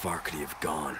Far could he have gone?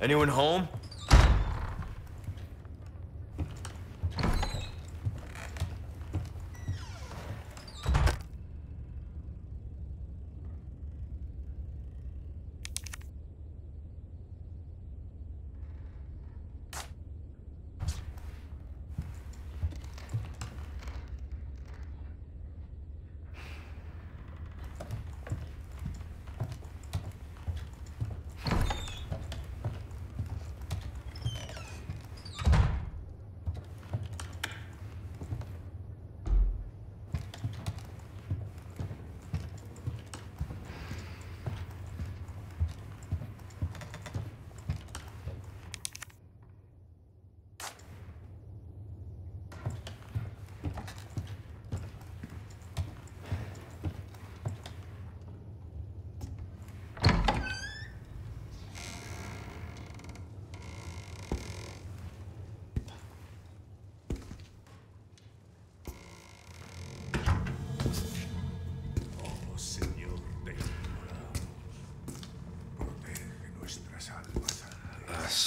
Anyone home?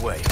Way.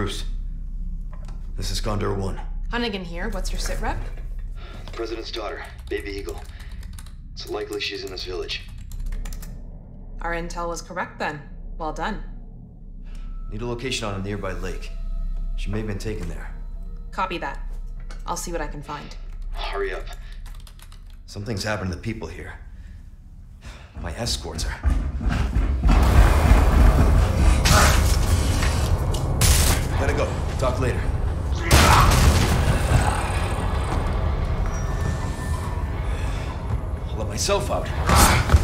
Bruce. This is Condor 1. Hunnigan here. What's your sit rep? The president's daughter, Baby Eagle. It's likely she's in this village. Our intel was correct then. Well done. Need a location on a nearby lake. She may have been taken there. Copy that. I'll see what I can find. Hurry up. Something's happened to the people here. My escorts are. Gotta go. Talk later. I'll let myself out.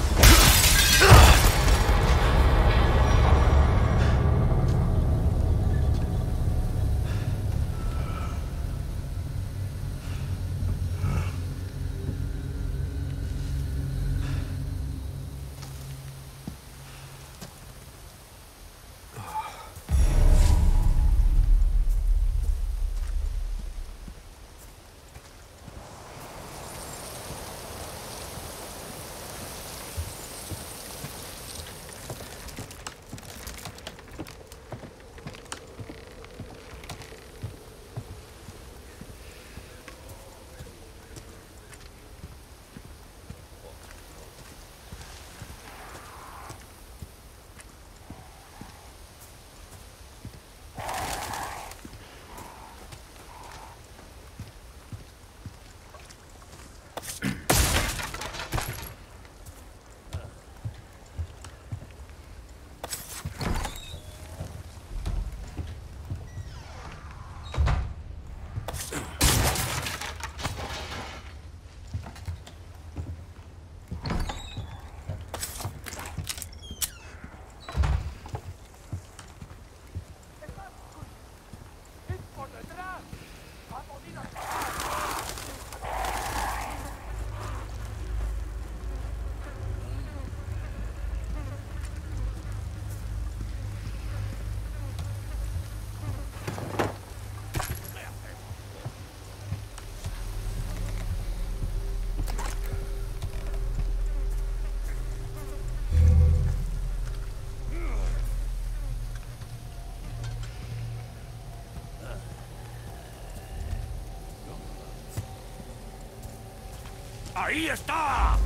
¡Ahí está!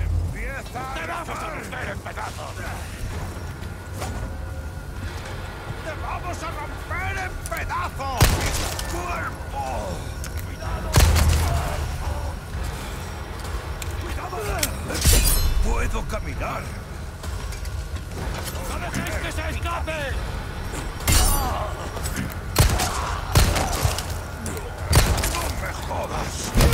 ¡Empieza! ¡Te vamos a romper en pedazos! ¡Te vamos a romper en pedazos! ¡Cuerpo! ¡Cuidado! ¡Cuidado! ¡Puedo caminar! ¡No dejéis que se escape! ¡No me jodas!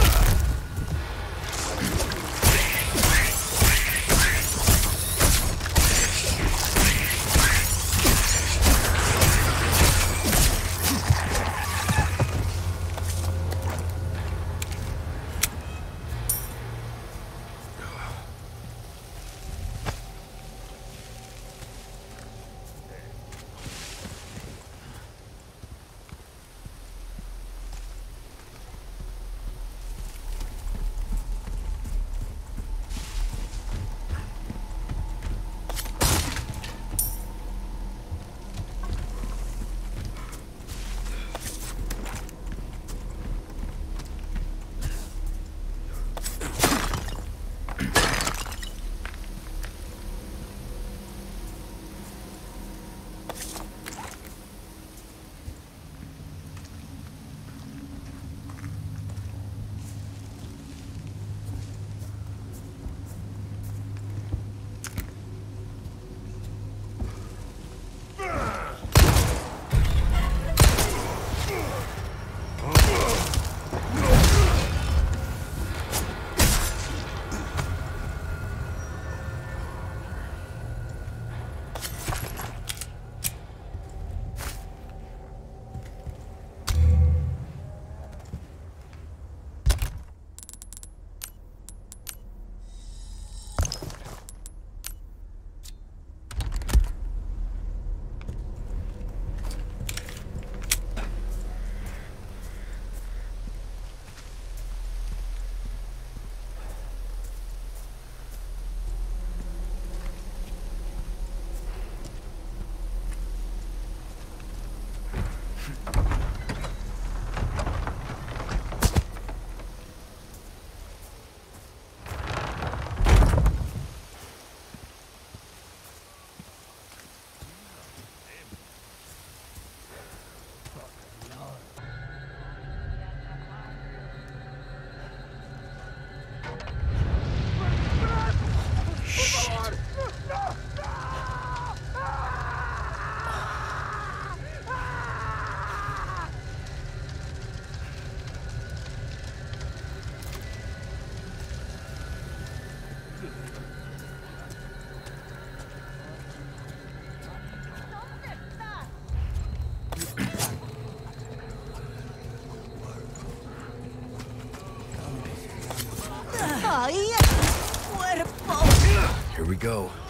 Go.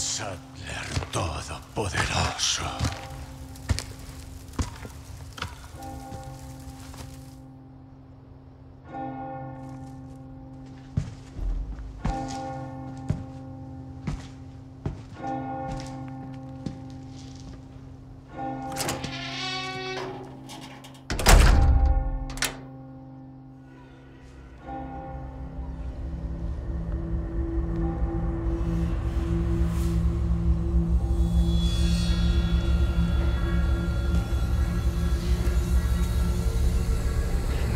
Sattler Todopoderoso.